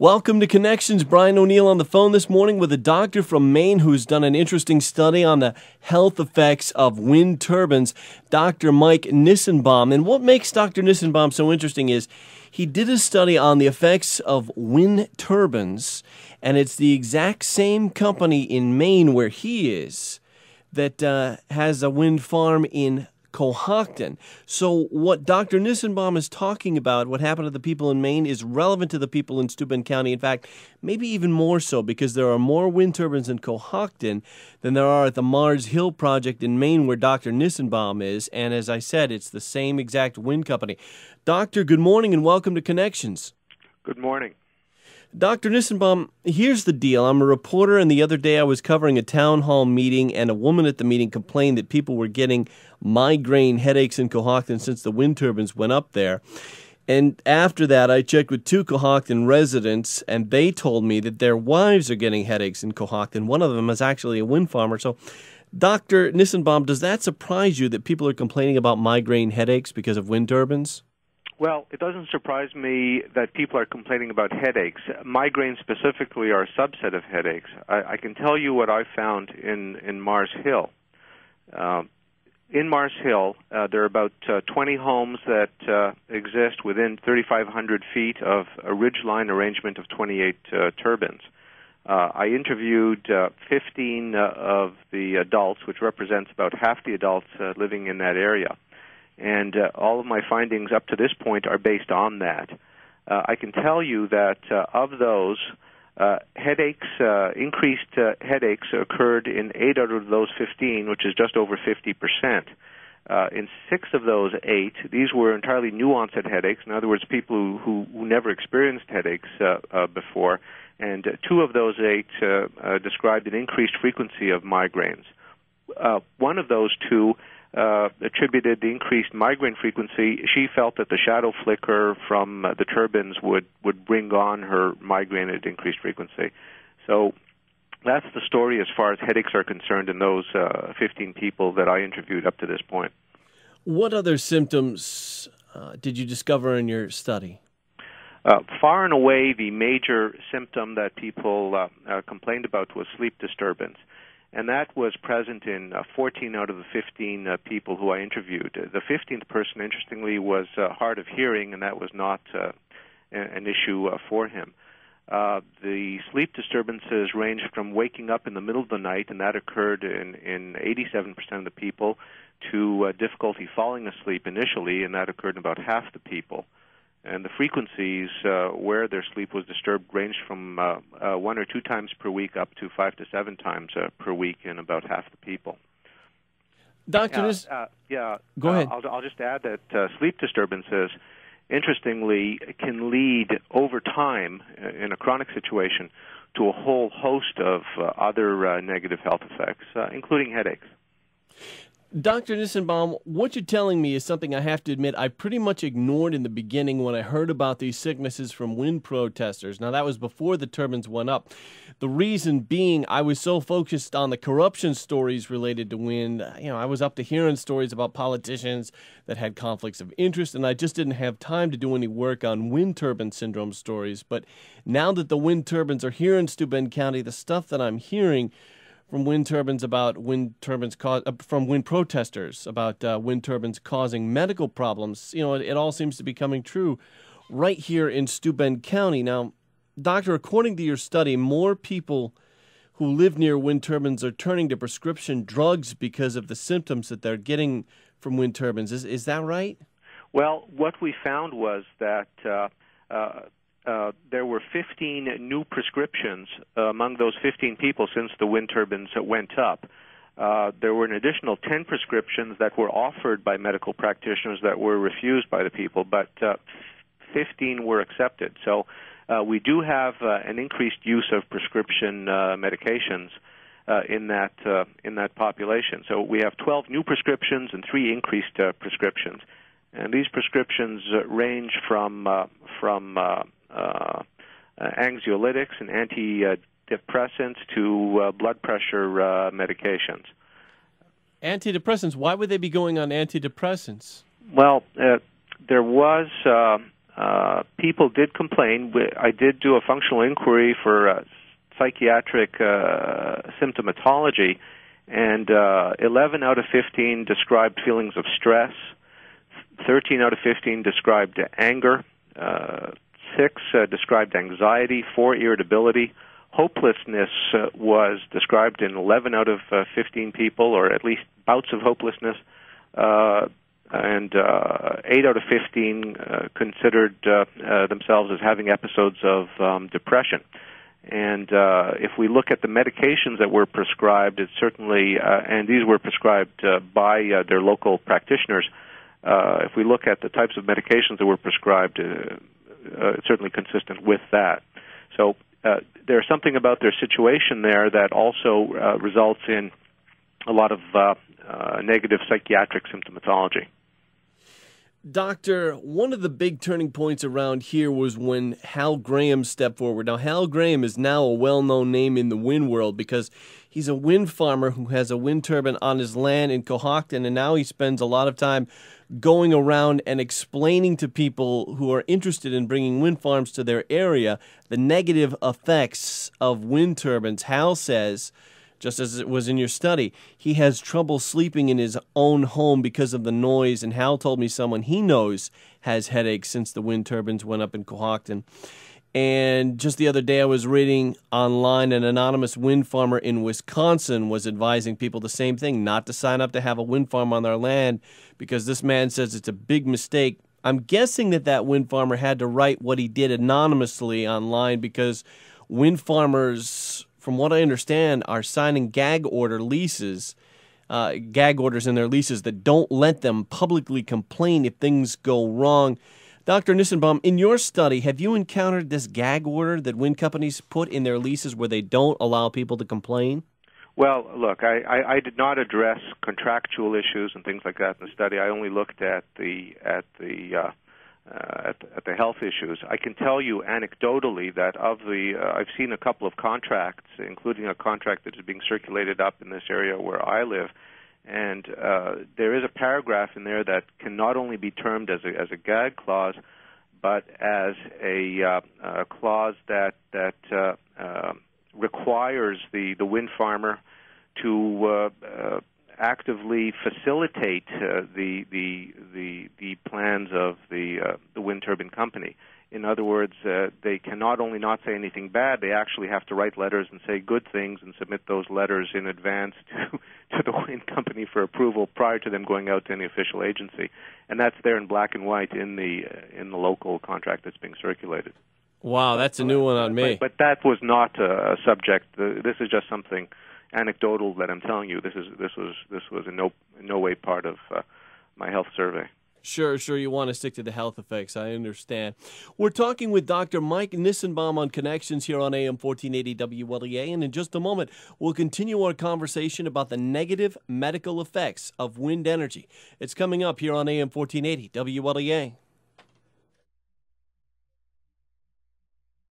Welcome to Connections. Brian O'Neill on the phone this morning with a doctor from Maine who's done an interesting study on the health effects of wind turbines, Dr. Mike Nissenbaum. And what makes Dr. Nissenbaum so interesting is he did a study on the effects of wind turbines, and it's the exact same company in Maine where he is that uh, has a wind farm in Cohocton. So, what Dr. Nissenbaum is talking about, what happened to the people in Maine, is relevant to the people in Steuben County. In fact, maybe even more so because there are more wind turbines in Cohocton than there are at the Mars Hill project in Maine, where Dr. Nissenbaum is. And as I said, it's the same exact wind company. Doctor, good morning and welcome to Connections. Good morning. Dr. Nissenbaum, here's the deal. I'm a reporter, and the other day I was covering a town hall meeting, and a woman at the meeting complained that people were getting migraine headaches in Cohocton since the wind turbines went up there. And after that, I checked with two Cohocton residents, and they told me that their wives are getting headaches in Cohocton. One of them is actually a wind farmer. So, Dr. Nissenbaum, does that surprise you that people are complaining about migraine headaches because of wind turbines? Well, it doesn't surprise me that people are complaining about headaches. Migraines specifically are a subset of headaches. I, I can tell you what I found in, in Mars Hill. Uh, in Mars Hill, uh, there are about uh, 20 homes that uh, exist within 3,500 feet of a ridgeline arrangement of 28 uh, turbines. Uh, I interviewed uh, 15 uh, of the adults, which represents about half the adults uh, living in that area and uh, all of my findings up to this point are based on that. Uh, I can tell you that uh, of those, uh, headaches, uh, increased uh, headaches occurred in eight out of those 15, which is just over 50 percent. Uh, in six of those eight, these were entirely new onset headaches. In other words, people who, who, who never experienced headaches before. And two of those eight described an increased frequency of migraines. One of those two uh, attributed the increased migraine frequency. She felt that the shadow flicker from uh, the turbines would would bring on her migraine at increased frequency. So that's the story as far as headaches are concerned in those uh, 15 people that I interviewed up to this point. What other symptoms uh, did you discover in your study? Uh, far and away, the major symptom that people uh, uh, complained about was sleep disturbance and that was present in uh, 14 out of the 15 uh, people who I interviewed. The 15th person, interestingly, was uh, hard of hearing, and that was not uh, an issue uh, for him. Uh, the sleep disturbances ranged from waking up in the middle of the night, and that occurred in, in 87% of the people, to uh, difficulty falling asleep initially, and that occurred in about half the people and the frequencies uh, where their sleep was disturbed ranged from uh, uh, one or two times per week up to five to seven times uh, per week in about half the people. Doctor, uh, uh, yeah. Go ahead. I'll, I'll, just add that sleep disturbances, interestingly, can lead over time in a chronic situation to a whole host of other negative health effects, including headaches. Dr. Nissenbaum, what you're telling me is something I have to admit I pretty much ignored in the beginning when I heard about these sicknesses from wind protesters. Now, that was before the turbines went up. The reason being, I was so focused on the corruption stories related to wind. You know, I was up to hearing stories about politicians that had conflicts of interest, and I just didn't have time to do any work on wind turbine syndrome stories. But now that the wind turbines are here in Steuben County, the stuff that I'm hearing from wind turbines about wind turbines cause, uh, from wind protesters about uh, wind turbines causing medical problems. You know, it, it, all seems to be coming true right here in Steuben County. Now, doctor, according to your study, more people who live near wind turbines are turning to prescription drugs because of the symptoms that they're getting from wind turbines. Is is that right? Well, what we found was that. Uh, uh, uh, there were 15 new prescriptions uh, among those 15 people since the wind turbines went up. Uh, there were an additional 10 prescriptions that were offered by medical practitioners that were refused by the people, but uh, 15 were accepted. So uh, we do have an increased use of prescription medications in that in that population. So we have 12 new prescriptions and three increased prescriptions, and these prescriptions range from from uh, anxiolytics and antidepressants to uh, blood pressure uh, medications. Antidepressants. Why would they be going on antidepressants? Well, there was uh, people did complain. I did do a functional inquiry for uh, psychiatric uh, symptomatology, and uh, 11 out of 15 described feelings of stress. 13 out of 15 described anger. Uh, six uh, described anxiety. Four irritability. Hopelessness uh, was described in 11 out of uh, 15 people, or at least bouts of hopelessness. Uh, and uh, 8 out of 15 uh, considered uh, uh, themselves as having episodes of um, depression. And uh, if we look at the medications that were prescribed, it's certainly, uh, and these were prescribed uh, by uh, their local practitioners. Uh, if we look at the types of medications that were prescribed, uh, uh, certainly consistent with that. So uh, there's something about their situation there that also uh, results in a lot of uh, uh, negative psychiatric symptomatology. Doctor, one of the big turning points around here was when Hal Graham stepped forward. Now, Hal Graham is now a well known name in the wind world because he's a wind farmer who has a wind turbine on his land in Cohocton, and now he spends a lot of time going around and explaining to people who are interested in bringing wind farms to their area the negative effects of wind turbines. Hal says just as it was in your study. He has trouble sleeping in his own home because of the noise, and Hal told me someone he knows has headaches since the wind turbines went up in Cohocton. And just the other day, I was reading online an anonymous wind farmer in Wisconsin was advising people the same thing not to sign up to have a wind farm on their land because this man says it's a big mistake. I'm guessing that that wind farmer had to write what he did anonymously online because wind farmers from what I understand, are signing gag order leases, uh, gag orders in their leases that don't let them publicly complain if things go wrong. Dr. Nissenbaum, in your study, have you encountered this gag order that wind companies put in their leases where they don't allow people to complain? Well, look, I, I, I did not address contractual issues and things like that in the study. I only looked at the at the uh, uh, at, at the health issues. I can tell you anecdotally that of the, uh, I've seen a couple of contracts, including a contract that is being circulated up in this area where I live, and uh, there is a paragraph in there that can not only be termed as a, as a gag clause, but as a, uh, a clause that that uh, requires the the wind farmer to actively facilitate uh, the, the the the plans of the uh, the wind turbine company. In other words, uh, they can not only not say anything bad, they actually have to write letters and say good things and submit those letters in advance to to the wind company for approval prior to them going out to any official agency. And that's there in black and white in the uh, in the local contract that's being circulated. Wow, that's a new one on me. But, but that was not a subject. This is just something anecdotal that I'm telling you. This is this was this was in no in no way part of uh, my health survey. Sure, sure. You want to stick to the health effects. I understand. We're talking with Dr. Mike Nissenbaum on Connections here on AM 1480 WLEA. And in just a moment, we'll continue our conversation about the negative medical effects of wind energy. It's coming up here on AM 1480 WLEA.